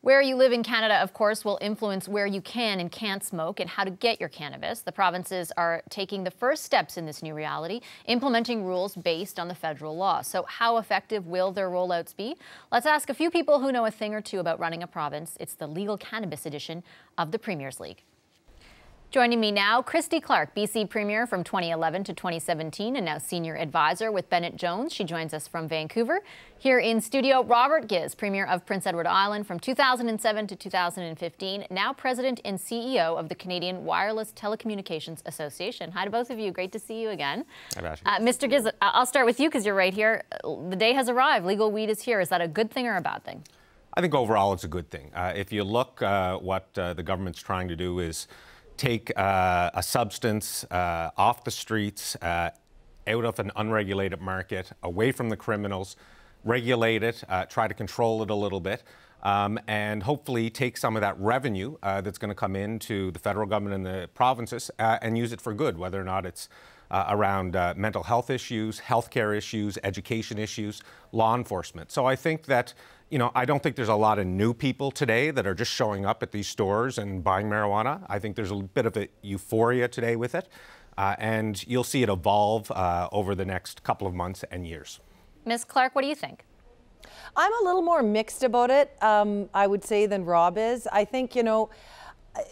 Where you live in Canada, of course, will influence where you can and can't smoke and how to get your cannabis. The provinces are taking the first steps in this new reality, implementing rules based on the federal law. So, how effective will their rollouts be? Let's ask a few people who know a thing or two about running a province. It's the legal cannabis edition of the Premier's League. Joining me now, Christy Clark, BC Premier from 2011 to 2017 and now Senior Advisor with Bennett Jones. She joins us from Vancouver. Here in studio, Robert Ghiz, Premier of Prince Edward Island from 2007 to 2015, now President and CEO of the Canadian Wireless Telecommunications Association. Hi to both of you. Great to see you again. Hi, uh, Mr. Ghiz, I'll start with you because you're right here. The day has arrived. Legal weed is here. Is that a good thing or a bad thing? I think overall it's a good thing. Uh, if you look, uh, what uh, the government's trying to do is take uh, a substance uh, off the streets, uh, out of an unregulated market, away from the criminals, regulate it, uh, try to control it a little bit, um, and hopefully take some of that revenue uh, that's going to come into the federal government and the provinces uh, and use it for good, whether or not it's uh, around uh, mental health issues, healthcare issues, education issues, law enforcement. So I think that, you know, I don't think there's a lot of new people today that are just showing up at these stores and buying marijuana. I think there's a bit of a euphoria today with it. Uh, and you'll see it evolve uh, over the next couple of months and years. Ms. Clark, what do you think? I'm a little more mixed about it, um, I would say, than Rob is. I think, you know,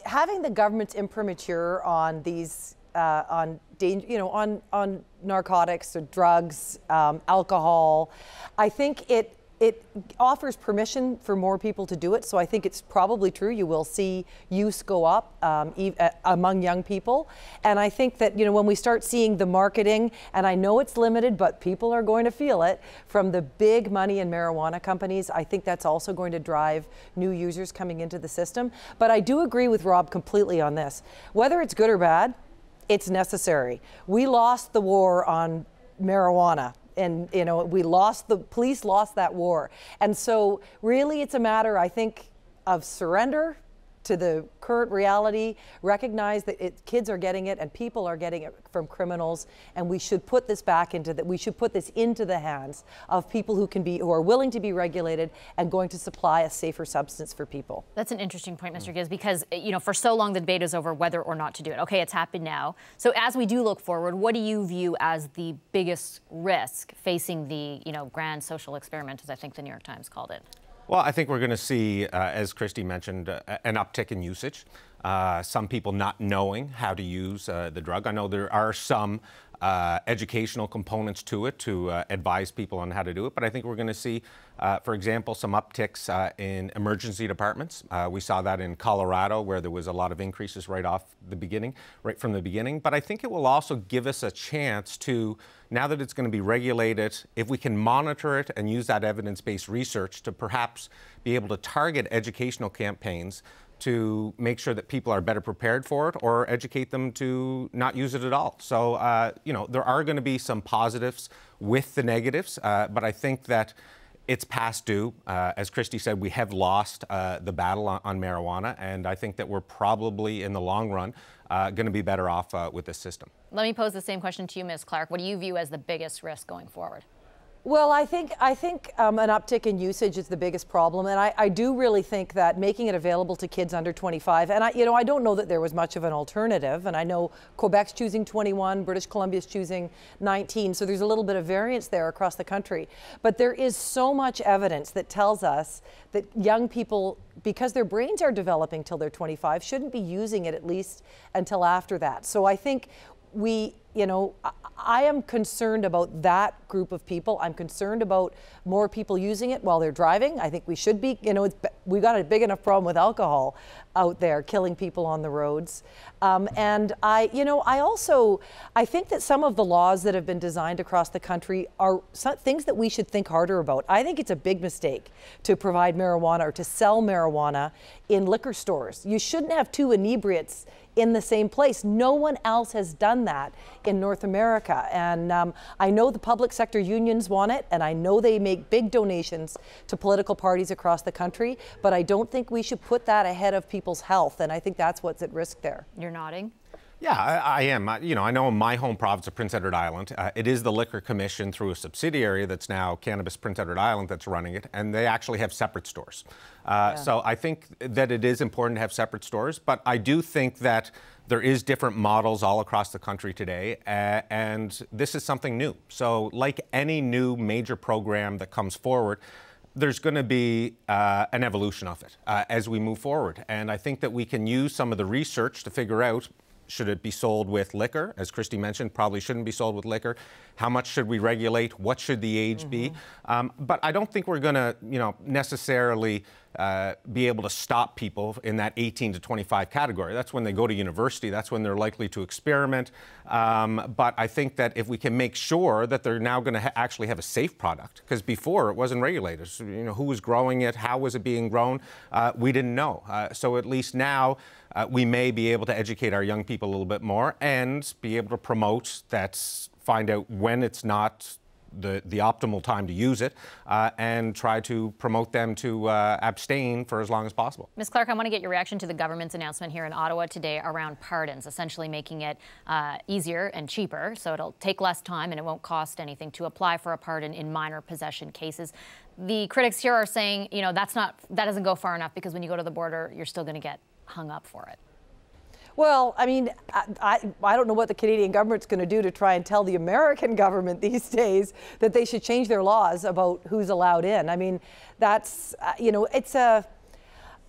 having the government's imprimatur on these uh, on you know, on on narcotics or drugs, um, alcohol. I think it it offers permission for more people to do it. So I think it's probably true. You will see use go up um, e uh, among young people. And I think that, you know, when we start seeing the marketing, and I know it's limited, but people are going to feel it from the big money in marijuana companies, I think that's also going to drive new users coming into the system. But I do agree with Rob completely on this. Whether it's good or bad, it's necessary. We lost the war on marijuana and you know we lost the police lost that war and so really it's a matter i think of surrender to the current reality, recognize that it, kids are getting it and people are getting it from criminals, and we should put this back into that. We should put this into the hands of people who can be who are willing to be regulated and going to supply a safer substance for people. That's an interesting point, Mr. Ghiz, because eh, you know for so long the debate is over whether or not to do it. Okay, it's happened now. So as we do look forward, what do you view as the biggest risk facing the you know grand social experiment, as I think the New York Times called it? Well, I think we're going to see, uh, as Christy mentioned, uh, an uptick in usage. Uh, some people not knowing how to use uh, the drug. I know there are some uh, educational components to it to uh, advise people on how to do it. But I think we're going to see, uh, for example, some upticks uh, in emergency departments. We saw that in Colorado, where there was a lot of increases right off the beginning, right from the beginning. But I think it will also give us a chance to, now that it's going to be regulated, if we can monitor it and use that evidence-based research to perhaps be able to target educational campaigns to make sure that people are better prepared for it or educate them to not use it at all. So, uh, you know, there are going to be some positives with the negatives, uh, but I think that it's past due. Uh, as Christy said, we have lost uh, the battle on, on, marijuana, and I think that we're probably, in the long run, uh, going to be better off uh, with this system. Let me pose the same question to you, Ms. Clark. What do you view as the biggest risk going forward? Well, I think I think um, an uptick in usage is the biggest problem, and I, I, do really think that making it available to kids under 25, and I, you know, I don't know that there was much of an alternative, and I know Quebec's choosing 21, British Columbia's choosing 19, so there's a little bit of variance there across the country, but there is so much evidence that tells us that young people, because their brains are developing till they're 25, shouldn't be using it at least until after that. So I think we, you know, I am concerned about that group of people. I'm concerned about more people using it while they're driving. I think we should be, you know, we've got a big enough problem with alcohol out there killing people on the roads. Um, and I, you know, I also, I think that some of the laws that have been designed across the country are things that we should think harder about. I think it's a big mistake to provide marijuana or to sell marijuana in liquor stores. You shouldn't have two inebriates in the same place. No one else has done that in North America. And um, I know the public sector unions want it, and I know they make big donations to political parties across the country, but I don't think we should put that ahead of people's health. And I think that's what's at risk there. You're nodding. Yeah, I, I am. I, you know, I know in my home province of Prince Edward Island, uh, it is the Liquor Commission through a subsidiary that's now Cannabis Prince Edward Island that's running it, and they actually have separate stores. Uh, yeah. So I think that it is important to have separate stores, but I do think that there is different models all across the country today, uh, and this is something new. So, like any new major program that comes forward, there's going to be uh, an evolution of it uh, as we move forward. And I think that we can use some of the research to figure out should it be sold with liquor? As Christy mentioned, probably shouldn't be sold with liquor. How much should we regulate? What should the age mm-hmm. be? Um, but I don't think we're going to, you know, necessarily uh, be able to stop people in that 18 to 25 category. That's when they go to university. That's when they're likely to experiment. Um, but I think that if we can make sure that they're now going to ha- actually have a safe product, because before it wasn't regulated. So, you know, who was growing it? How was it being grown? Uh, we didn't know. Uh, so at least now uh, we may be able to educate our young people a little bit more and be able to promote that, find out when it's not the, the optimal time to use it uh, and try to promote them to uh, abstain for as long as possible. Ms. Clark, I want to get your reaction to the government's announcement here in Ottawa today around pardons, essentially making it uh, easier and cheaper. So it'll take less time and it won't cost anything to apply for a pardon in minor possession cases. The critics here are saying, you know, that's not that doesn't go far enough because when you go to the border, you're still going to get hung up for it. Well, I mean, I, I, I, don't know what the Canadian government's going to do to try and tell the American government these days that they should change their laws about who's allowed in. I mean, that's, uh, you know, it's a,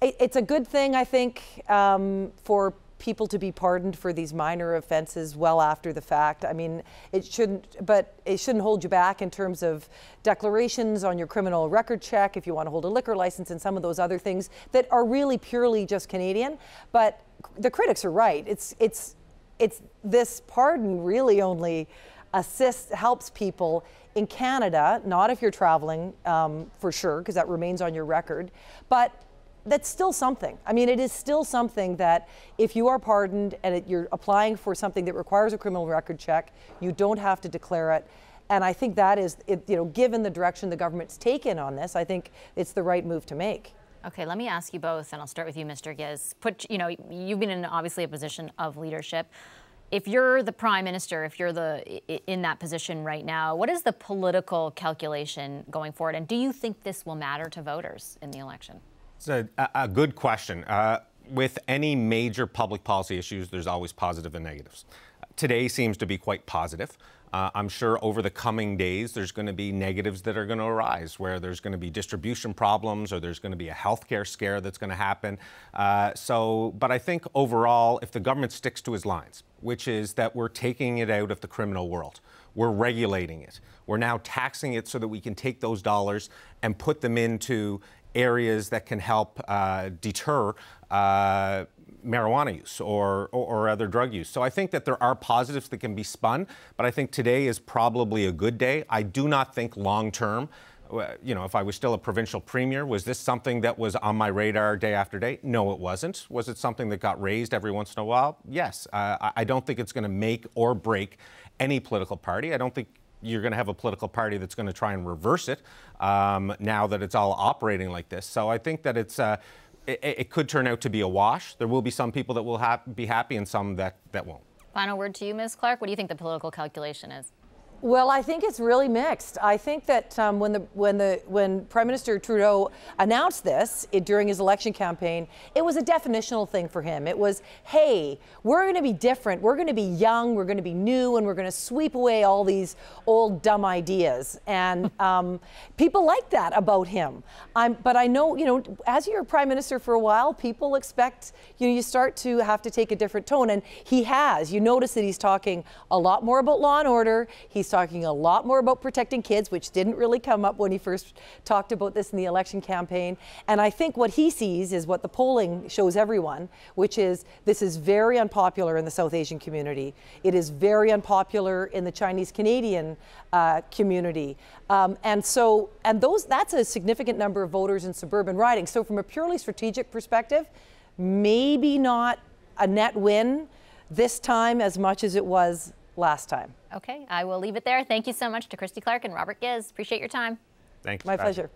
it's a good thing, I think, um, for people to be pardoned for these minor offenses well after the fact. I mean, it shouldn't, but it shouldn't hold you back in terms of declarations on your criminal record check if you want to hold a liquor license and some of those other things that are really purely just Canadian. But the critics are right. It's it's it's this pardon really only assists helps people in Canada, not if you're traveling um, for sure, because that remains on your record, but that's still something. I mean, it is still something that if you are pardoned and it, you're applying for something that requires a criminal record check, you don't have to declare it. And I think that is, it, you know, given the direction the government's taken on this, I think it's the right move to make. Okay, let me ask you both, and I'll start with you, Mr. Ghiz. Put, you know, you've been in obviously a position of leadership. If you're the prime minister, if you're the in that position right now, what is the political calculation going forward, and do you think this will matter to voters in the election? It's a, a good question. Uh, with any major public policy issues, there's always positive and negatives. Today seems to be quite positive. Uh, I'm sure over the coming days, there's going to be negatives that are going to arise, where there's going to be distribution problems or there's going to be a healthcare scare that's going to happen. Uh, so, but I think overall, if the government sticks to his lines, which is that we're taking it out of the criminal world, we're regulating it, we're now taxing it so that we can take those dollars and put them into areas that can help uh, deter uh, marijuana use or, or, or, other drug use. So I think that there are positives that can be spun, but I think today is probably a good day. I do not think long term. You know, if I was still a provincial premier, was this something that was on my radar day after day? No, it wasn't. Was it something that got raised every once in a while? Yes. Uh, I don't think it's going to make or break any political party. I don't think you're going to have a political party that's going to try and reverse it um, now that it's all operating like this. So I think that it's. Uh, it, it, could turn out to be a wash. There will be some people that will ha- be happy and some that, that won't. Final word to you, Ms. Clark. What do you think the political calculation is? Well, I think it's really mixed. I think that um, when the when the when Prime Minister Trudeau announced this it, during his election campaign, it was a definitional thing for him. It was, hey, we're going to be different. We're going to be young. We're going to be new, and we're going to sweep away all these old dumb ideas. And um, people like that about him. I'm, but I know, you know, as you're Prime Minister for a while, people expect you know you start to have to take a different tone, and he has. You notice that he's talking a lot more about law and order. He's He's talking a lot more about protecting kids, which didn't really come up when he first talked about this in the election campaign. And I think what he sees is what the polling shows everyone, which is this is very unpopular in the South Asian community. It is very unpopular in the Chinese Canadian uh, community. Um, and so, and those, that's a significant number of voters in suburban riding. So from a purely strategic perspective, maybe not a net win this time as much as it was last time. Okay, I will leave it there. Thank you so much to Christy Clark and Robert Ghiz. Appreciate your time. Thanks. My pleasure.